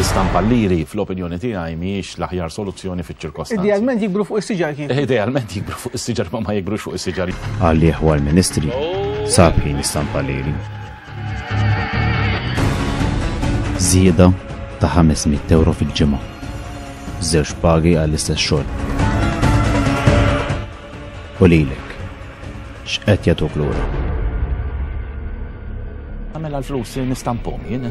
tistampa l-liri fl-opinjoni tiegħi mhijiex l-aħjar soluzzjoni fiċ-ċirkostanzi. Idealment jikbru fuq is-siġar kif? Idealment jikbru fuq is-siġar ma ma jikbrux fuq is-siġar. Għalli huwa l-Ministri sab ħin istampa liri. Zieda ta' 500 euro fil-ġimgħa. Żewġ pagi għall-istess xogħol. U lilek, X'qed jagħtuk lura? Għamela l-flus nistampom jien.